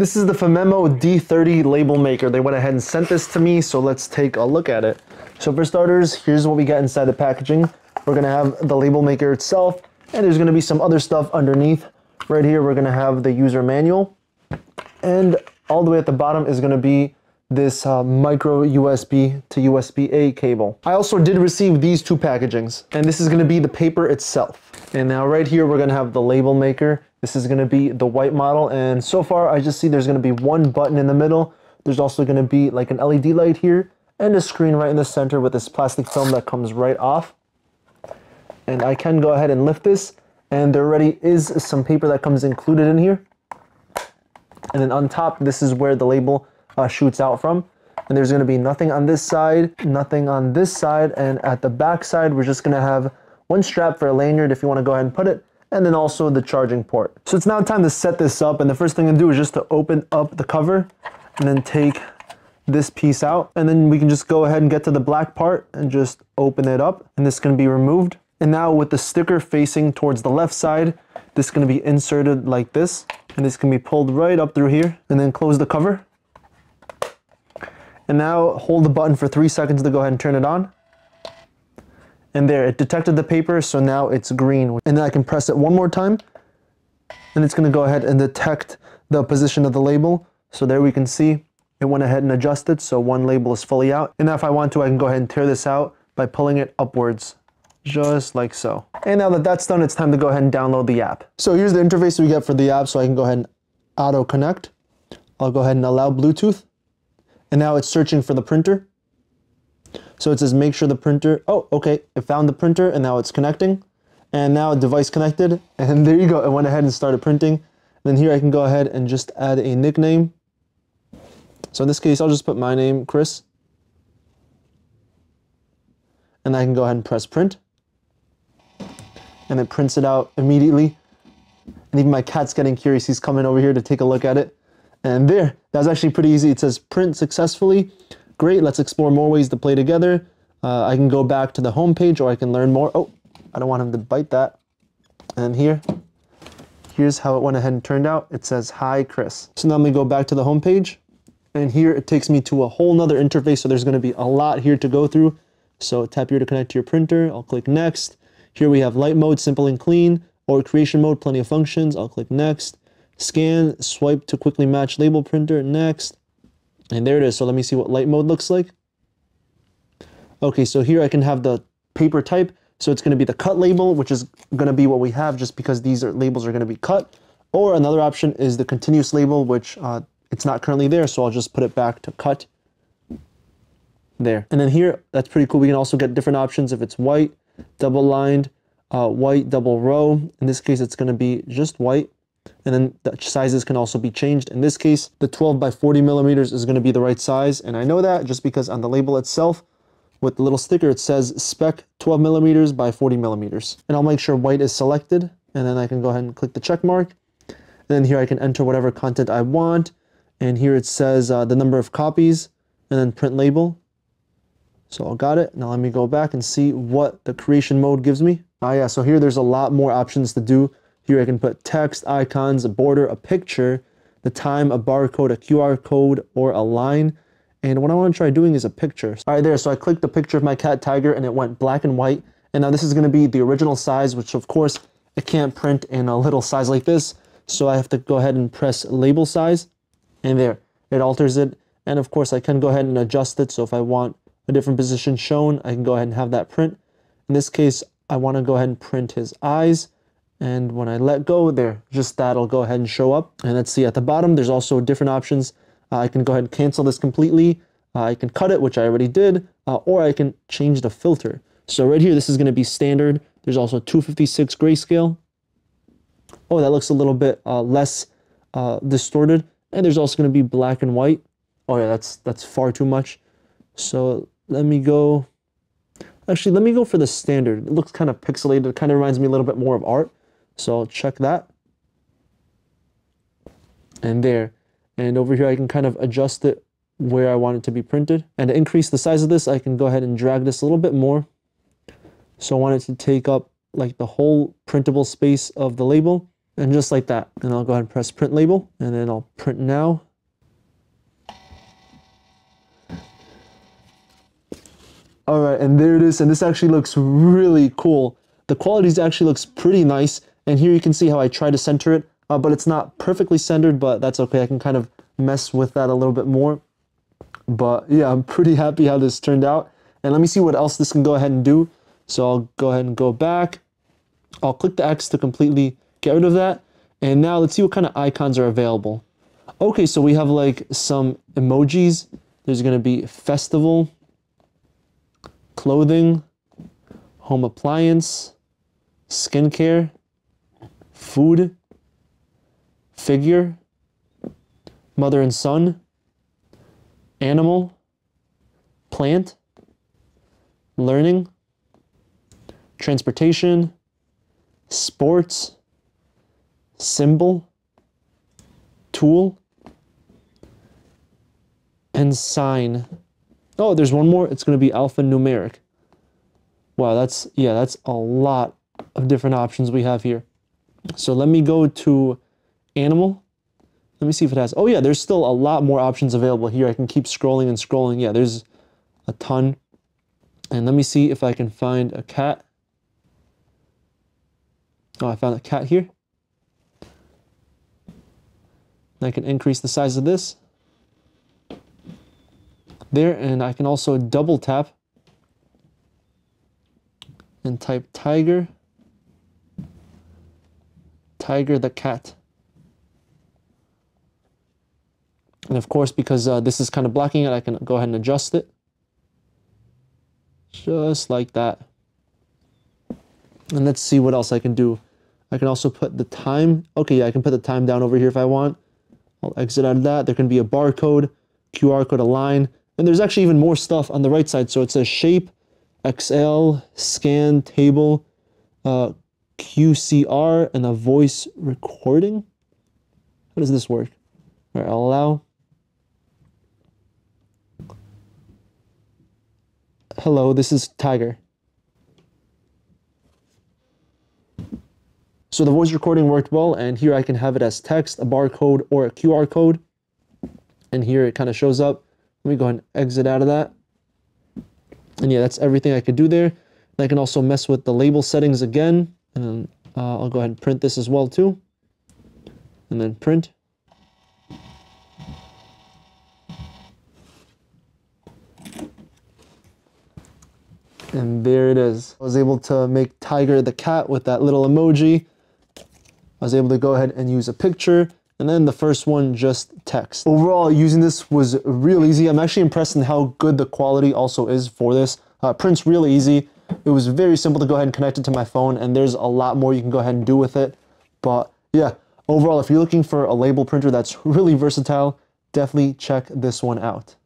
This is the Phomemo D30 label maker. They went ahead and sent this to me, so let's take a look at it. So for starters, here's what we got inside the packaging. We're gonna have the label maker itself, and there's gonna be some other stuff underneath. Right here, we're gonna have the user manual, and all the way at the bottom is gonna be this uh, micro USB to USB-A cable. I also did receive these two packagings, and this is gonna be the paper itself. And now right here, we're gonna have the label maker. This is gonna be the white model, and so far I just see there's gonna be one button in the middle. There's also gonna be like an LED light here, and a screen right in the center with this plastic film that comes right off. And I can go ahead and lift this, and there already is some paper that comes included in here. And then on top, this is where the label uh, shoots out from. And there's gonna be nothing on this side, nothing on this side, and at the back side, we're just gonna have one strap for a lanyard if you wanna go ahead and put it, and then also the charging port. So it's now time to set this up, and the first thing to do is just to open up the cover, and then take this piece out, and then we can just go ahead and get to the black part and just open it up, and this can be removed. And now with the sticker facing towards the left side, this is gonna be inserted like this, and this can be pulled right up through here, and then close the cover, and now hold the button for three seconds to go ahead and turn it on. And there, it detected the paper, so now it's green. And then I can press it one more time, and it's gonna go ahead and detect the position of the label. So there we can see it went ahead and adjusted, so one label is fully out. And now if I want to, I can go ahead and tear this out by pulling it upwards, just like so. And now that that's done, it's time to go ahead and download the app. So here's the interface we get for the app, so I can go ahead and auto connect. I'll go ahead and allow Bluetooth. And now it's searching for the printer. So it says make sure the printer, oh, okay, it found the printer and now it's connecting. And now device connected. And there you go, it went ahead and started printing. Then here I can go ahead and just add a nickname. So in this case, I'll just put my name, Chris. And I can go ahead and press print. And it prints it out immediately. And even my cat's getting curious. He's coming over here to take a look at it. And there, that's actually pretty easy. It says print successfully. Great, let's explore more ways to play together. Uh, I can go back to the home page or I can learn more. Oh, I don't want him to bite that. And here, here's how it went ahead and turned out. It says, hi, Chris. So now let me go back to the home page. And here it takes me to a whole nother interface. So there's gonna be a lot here to go through. So tap here to connect to your printer. I'll click next. Here we have light mode, simple and clean, or creation mode, plenty of functions. I'll click next. Scan, swipe to quickly match label printer, next. And there it is. So let me see what light mode looks like. Okay, so here I can have the paper type. So it's going to be the cut label, which is going to be what we have just because these are, labels are going to be cut. Or another option is the continuous label, which uh, it's not currently there. So I'll just put it back to cut there. And then here, that's pretty cool. We can also get different options if it's white, double lined, uh, white, double row. In this case, it's going to be just white and then the sizes can also be changed. In this case, the 12 by 40 millimeters is going to be the right size. And I know that just because on the label itself, with the little sticker, it says spec 12 millimeters by 40 millimeters. And I'll make sure white is selected. And then I can go ahead and click the check mark. And then here I can enter whatever content I want. And here it says uh, the number of copies and then print label. So I got it. Now let me go back and see what the creation mode gives me. Ah, yeah, so here there's a lot more options to do. Here I can put text, icons, a border, a picture, the time, a barcode, a QR code, or a line. And what I want to try doing is a picture. All right, there. So I clicked the picture of my cat Tiger and it went black and white. And now this is going to be the original size, which of course it can't print in a little size like this. So I have to go ahead and press label size. And there, it alters it. And of course I can go ahead and adjust it. So if I want a different position shown, I can go ahead and have that print. In this case, I want to go ahead and print his eyes. And when I let go there, just that'll go ahead and show up. And let's see at the bottom, there's also different options. Uh, I can go ahead and cancel this completely. Uh, I can cut it, which I already did, uh, or I can change the filter. So right here, this is gonna be standard. There's also 256 grayscale. Oh, that looks a little bit uh, less uh, distorted. And there's also gonna be black and white. Oh yeah, that's, that's far too much. So let me go, actually, let me go for the standard. It looks kind of pixelated. It kind of reminds me a little bit more of art. So I'll check that. And there. And over here, I can kind of adjust it where I want it to be printed. And to increase the size of this, I can go ahead and drag this a little bit more. So I want it to take up like the whole printable space of the label. And just like that. And I'll go ahead and press print label and then I'll print now. All right, and there it is. And this actually looks really cool. The quality actually looks pretty nice. And here you can see how I try to center it, uh, but it's not perfectly centered, but that's okay. I can kind of mess with that a little bit more. But yeah, I'm pretty happy how this turned out. And let me see what else this can go ahead and do. So I'll go ahead and go back. I'll click the X to completely get rid of that. And now let's see what kind of icons are available. Okay, so we have like some emojis. There's gonna be festival, clothing, home appliance, skincare, food, figure, mother and son, animal, plant, learning, transportation, sports, symbol, tool, and sign. Oh, there's one more. It's going to be alphanumeric. Wow, that's, yeah, that's a lot of different options we have here. So let me go to animal. Let me see if it has, oh yeah, there's still a lot more options available here. I can keep scrolling and scrolling. Yeah, there's a ton. And let me see if I can find a cat. Oh, I found a cat here. And I can increase the size of this. There, and I can also double tap and type tiger. Tiger the cat. And of course, because uh, this is kind of blocking it, I can go ahead and adjust it. Just like that. And let's see what else I can do. I can also put the time. Okay, yeah, I can put the time down over here if I want. I'll exit out of that. There can be a barcode, QR code, a line. And there's actually even more stuff on the right side. So it says shape, XL, scan, table, uh, QCR, and a voice recording. How does this work? All right, I'll allow. Hello, this is Tiger. So the voice recording worked well, and here I can have it as text, a barcode, or a QR code. And here it kind of shows up. Let me go ahead and exit out of that. And yeah, that's everything I could do there. And I can also mess with the label settings again. And uh, I'll go ahead and print this as well too. And then print. And there it is. I was able to make Tiger the cat with that little emoji. I was able to go ahead and use a picture and then the first one just text. Overall, using this was real easy. I'm actually impressed in how good the quality also is for this. Uh, prints real easy. It was very simple to go ahead and connect it to my phone and there's a lot more you can go ahead and do with it. But yeah, overall, if you're looking for a label printer that's really versatile, definitely check this one out.